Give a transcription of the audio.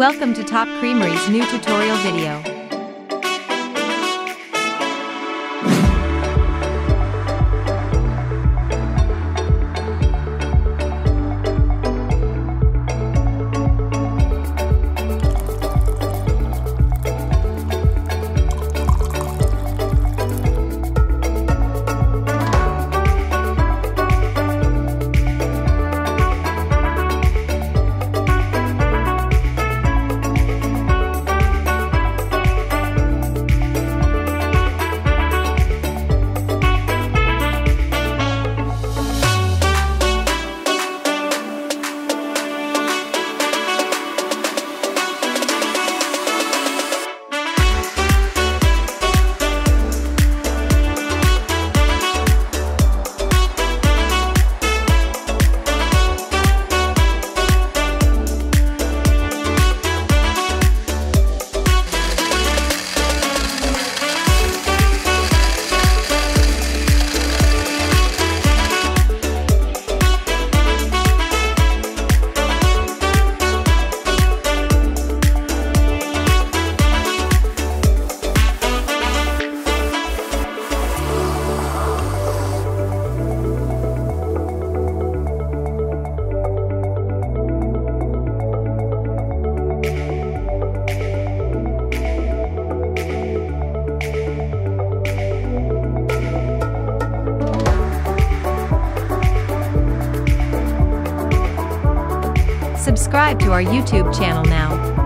Welcome to Top Creamery's new tutorial video. Subscribe to our YouTube channel now.